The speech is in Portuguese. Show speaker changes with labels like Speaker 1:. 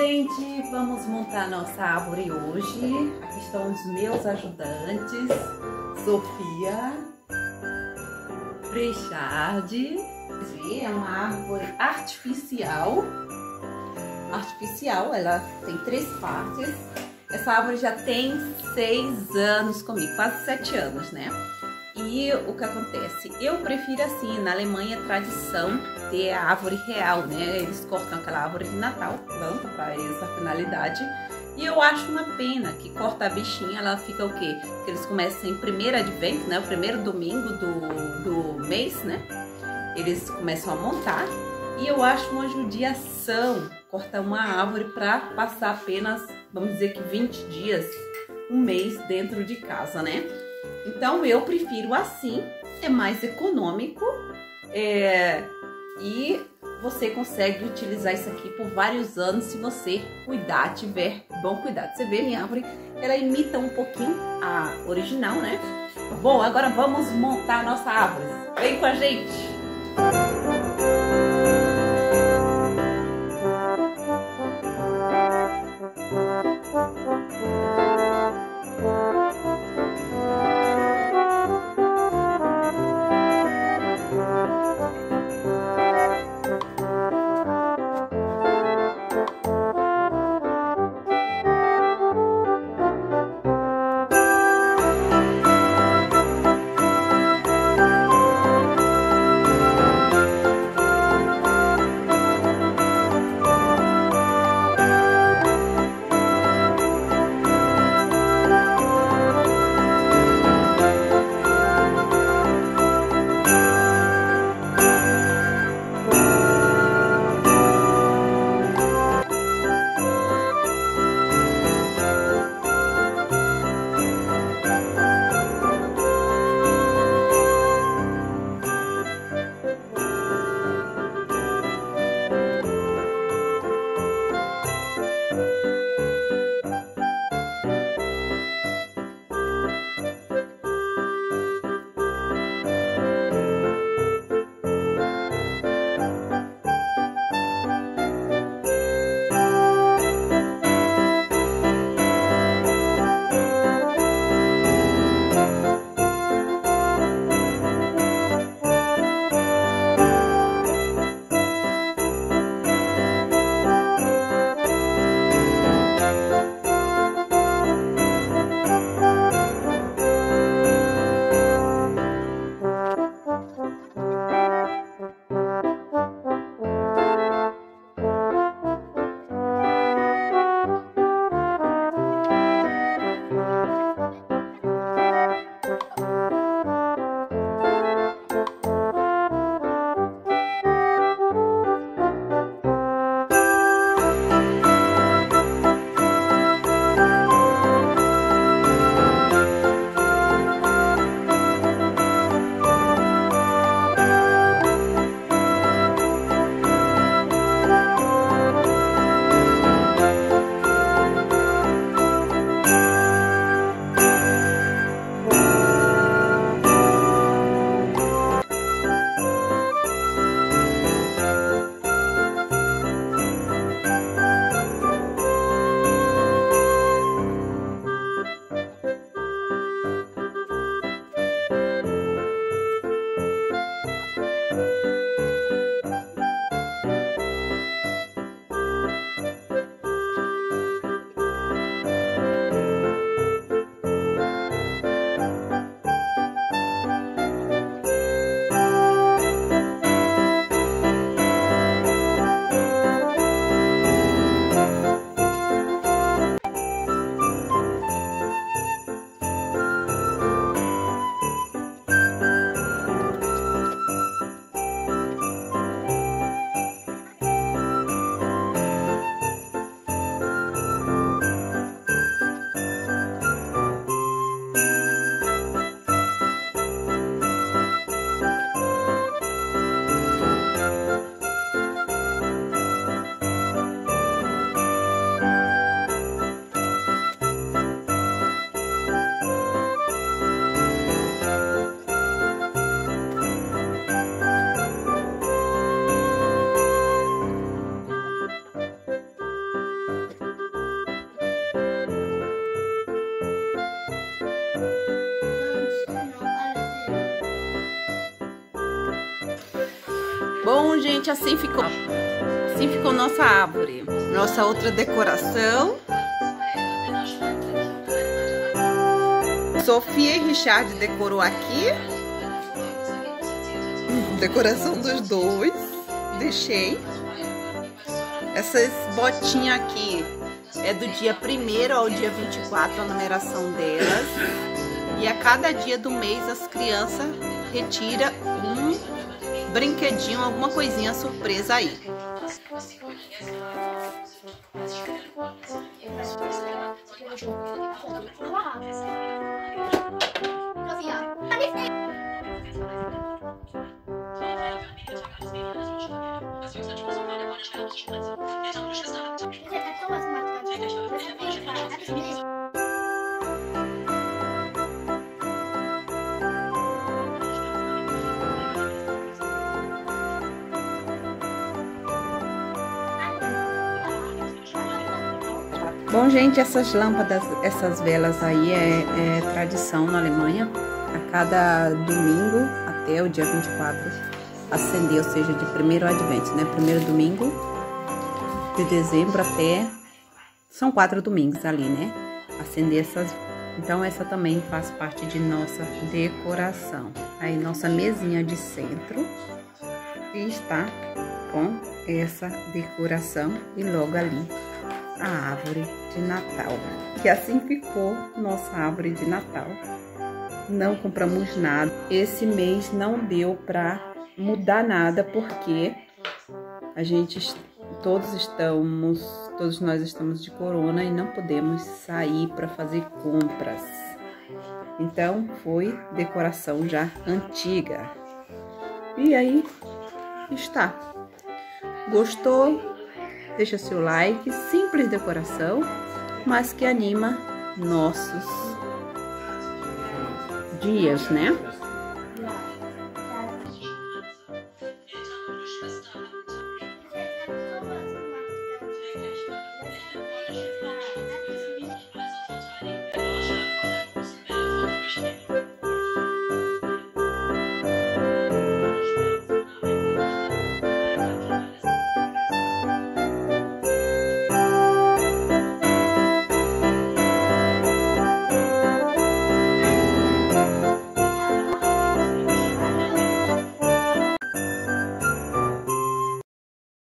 Speaker 1: Gente! Vamos montar nossa árvore hoje. Aqui estão os meus ajudantes. Sofia, Frechard. É uma árvore artificial. Artificial, ela tem três partes. Essa árvore já tem seis anos comigo, quase sete anos, né? E o que acontece? Eu prefiro assim, na Alemanha é tradição ter a árvore real, né? Eles cortam aquela árvore de Natal, planta para essa finalidade. E eu acho uma pena que corta a bichinha, ela fica o quê? Que eles começam em primeiro advento, né? O primeiro domingo do, do mês, né? Eles começam a montar. E eu acho uma judiação cortar uma árvore para passar apenas, vamos dizer que 20 dias, um mês dentro de casa, né? Então eu prefiro assim, é mais econômico é, e você consegue utilizar isso aqui por vários anos se você cuidar, tiver bom cuidado. Você vê minha árvore, ela imita um pouquinho a original, né? Bom, agora vamos montar a nossa árvore. Vem com a gente! Bom, gente, assim ficou. Assim ficou nossa árvore. Nossa outra decoração. Sofia e Richard decorou aqui. Decoração dos dois. Deixei. Essas botinhas aqui é do dia 1 ao dia 24, a numeração delas. E a cada dia do mês as crianças retiram um brinquedinho, alguma coisinha surpresa aí. Bom, gente, essas lâmpadas, essas velas aí é, é, tradição na Alemanha. A cada domingo, até o dia 24, acender, ou seja, de primeiro advento, né? Primeiro domingo de dezembro até... São quatro domingos ali, né? Acender essas... Então, essa também faz parte de nossa decoração. Aí, nossa mesinha de centro está com essa decoração e logo ali a árvore de Natal. E assim ficou nossa árvore de Natal. Não compramos nada. Esse mês não deu para mudar nada porque a gente todos estamos, todos nós estamos de corona e não podemos sair para fazer compras. Então foi decoração já antiga. E aí está. Gostou? Deixa seu like, simples decoração, mas que anima nossos dias, né?